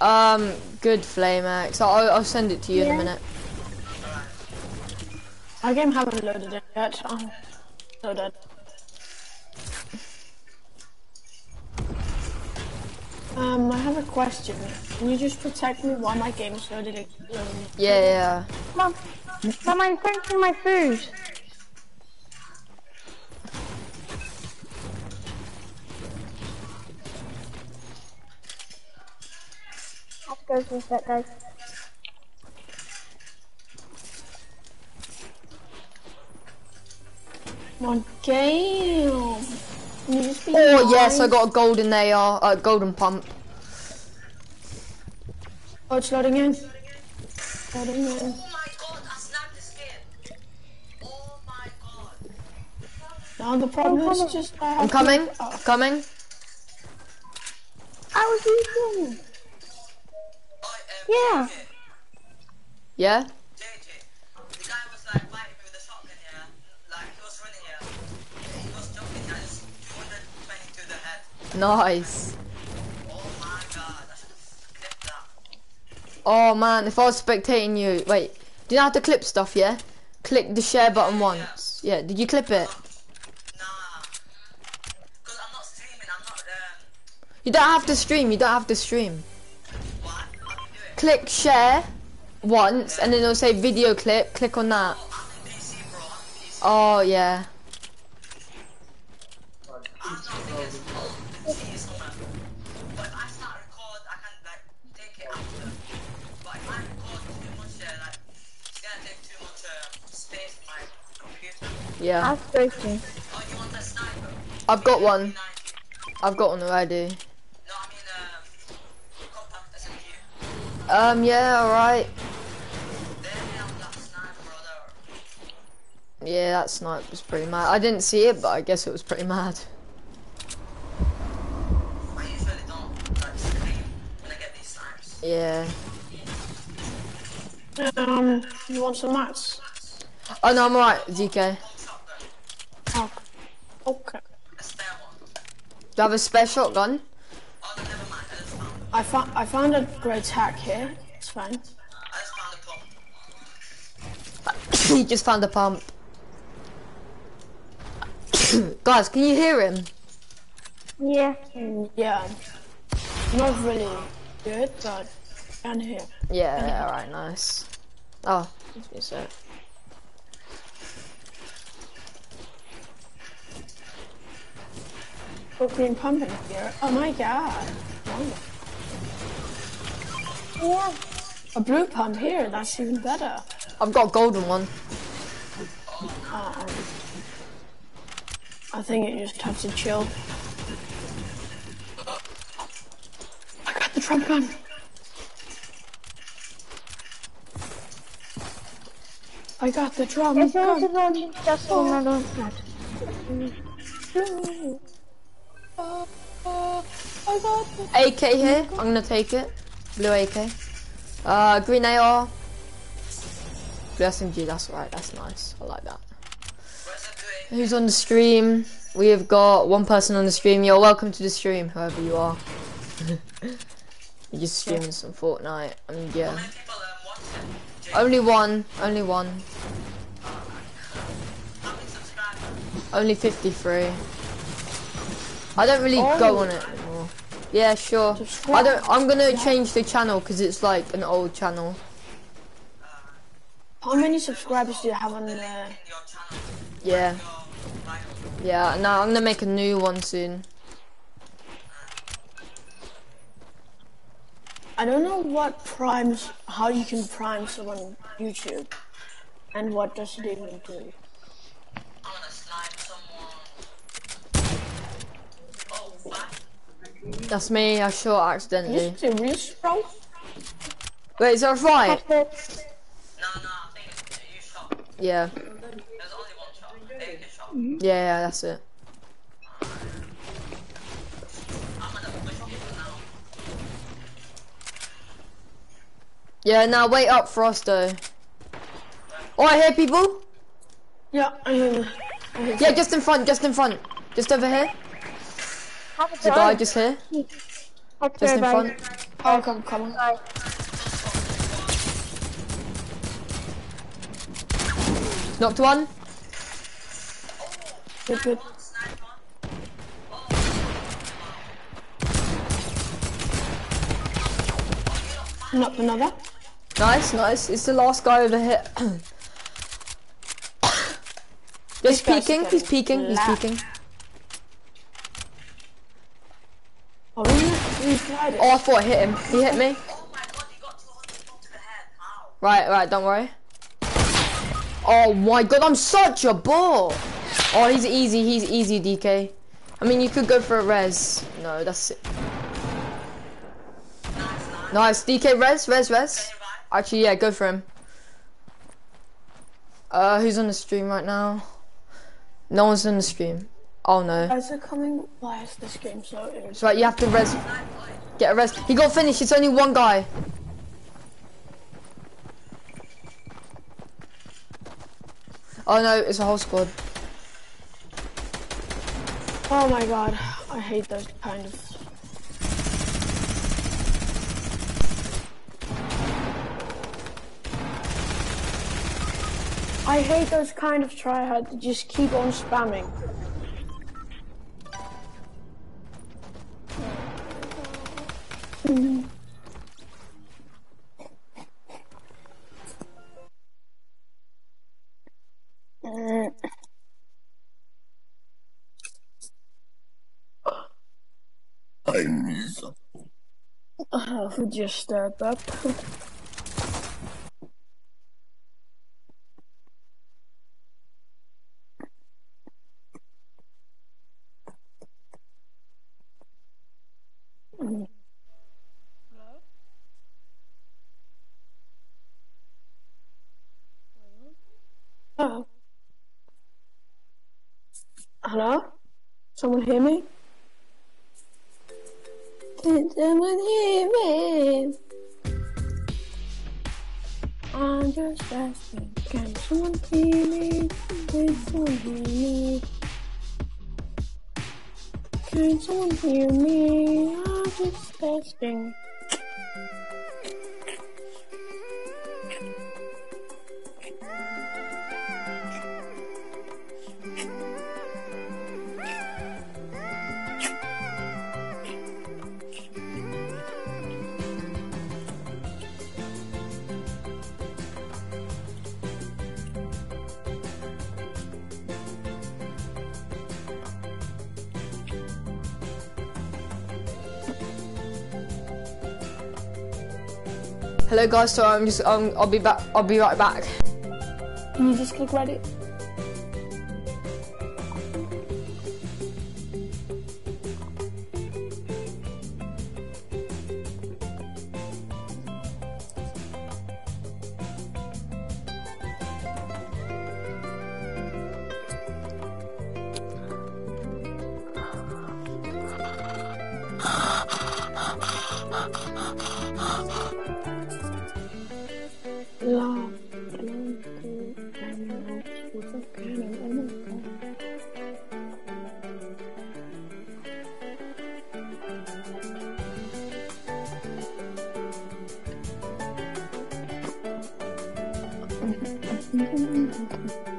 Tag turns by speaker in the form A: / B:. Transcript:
A: Um, good Flamex. I'll, I'll send it to you in a minute.
B: My game haven't loaded it yet. I'm so dead. Um, I have a question. Can you just protect me while my game's loaded? loading?
A: Yeah, yeah.
C: Mom, someone thanks for my food. Let's go for a guys.
B: My game. Can you
A: Oh yes, I got a golden AR, uh, golden pump.
B: Oh, it's loading in. Loading in.
D: Oh my god, I snapped this kid. Oh my god.
B: Now the problem is just I have
A: I'm
B: to-
A: coming,
B: Oh,
A: coming.
C: I was eating. Yeah.
A: Yeah.
D: JJ, the guy was like fighting me with a shotgun here. Like, he was running here. He was jumping, I just 220 to the head.
A: Nice.
D: Oh my god, I should have clipped that.
A: Oh man, if I was spectating you, wait, do you know how to clip stuff? Yeah. Click the share button once. Yeah. Did you clip it?
D: Nah. Because I'm not streaming, I'm not, um,
A: You don't have to stream. You don't have to stream. Click share once, and then it'll say video clip. Click on that.
D: Oh, I'm in PC, bro. I'm in PC.
A: Yeah.
D: I'm not thinking it's PC somewhere. But if I start record, I can, like, take it after. But if I record too much, like, it's gonna take too much, space in my computer.
A: Yeah.
C: I'll go soon.
D: You want a sniper?
A: I've got one. I've got one already.
D: Um.
A: Yeah. All right.
D: Then I'm that sniper, brother.
A: Yeah, that snipe was pretty mad. I didn't see it, but I guess it was pretty mad.
D: I usually don't, like, scream when I get these snipes.
A: Yeah.
B: Um, you want some mats?
A: Oh no, I'm alright, ZK.
D: Long.
B: Oh, okay.
D: A spare one.
A: Do you have a spare shotgun?
D: I found.
B: I found a great hack here. It's fine.
D: I just found a pump.
A: he just found a pump. Guys, can you hear him?
C: Yeah.
B: Yeah. Not really good, but can hear.
A: Yeah, alright, nice. Oh, excuse me, sir.
B: Got green pump in here. Oh my god. Wow.
C: Yeah.
B: A blue pump here. That's even better.
A: I've got a golden one.
B: Um, I think you just have to chill. I got the drum gun. I got the trump
C: If there was
B: gun.
C: a launching just on my launch pad.
B: I got
A: AK here, I'm gonna take it. Blue AK. Uh, green AR. Blue SMG, that's right, that's nice. I like that. Who's on the stream? We have got one person on the stream. You're welcome to the stream, whoever you are. You're just streaming some Fortnite, yeah.
D: People um, watch it? Jay,
A: Only one, only one.
D: how many subscribers?
A: Only 53. I don't really go on it. Yeah, sure. I don't. I'm gonna change the channel because it's like an old channel.
B: How many subscribers do you have on the?
A: Yeah, yeah. No, I'm gonna make a new one soon.
B: I don't know what primes, how you can prime someone on YouTube, and what does it even do.
D: I'm gonna snipe someone. Oh, what?
A: That's me. I shot accidentally.
B: this serious, bro?
A: Wait, is there a fight?
D: No, no, I think it's you shot.
A: Yeah,
D: There's only one shot.
A: Yeah, yeah. That's it.
D: I'm gonna push people now.
A: Yeah. Now wait up for us though. Oh, I hear people.
B: Yeah, I hear. I hear
A: Yeah, just in front, just in front, just over here.
C: Have a
A: There's guy just here.
C: Let's
A: Just in
C: guys.
A: front.
B: Oh, come, come on.
C: Guys,
A: Knocked one.
B: Good, good. Not another.
A: Nice, nice. It's the last guy over here.
B: This
A: He's peeking, he's peeking, he's peeking.
B: Oh, we replied it.
A: Oh, I thought I hit him. He hit me.
D: My god, he got 200 to the head. How?
A: Right, right, don't worry. Oh my god, I'm such a ball. Oh, he's easy, he's easy, DK. I mean, you could go for a res. No, that's it. Nice, DK, res, res, res. Actually, yeah, go for him. Uh, who's on the stream right now? No one's on the stream. Oh no.
B: Guys are coming. Why is this game so irritating?
A: right, you have to res. Get a res. He got finished, it's only one guy. Oh no, it's a whole squad.
B: Oh my god, I hate those kind of. I hate those kind of tryhard that just keep on spamming. Uh, who just stirred up? Oh. Hello? Someone hear me? Can someone hear me? I'm just asking, can someone hear me? Can someone hear me? Can someone hear me? I'm just asking.
A: Hello guys, sorry, I'm just, um, I'll be back, I'll be right back.
B: Can you just click Reddit? 今天的日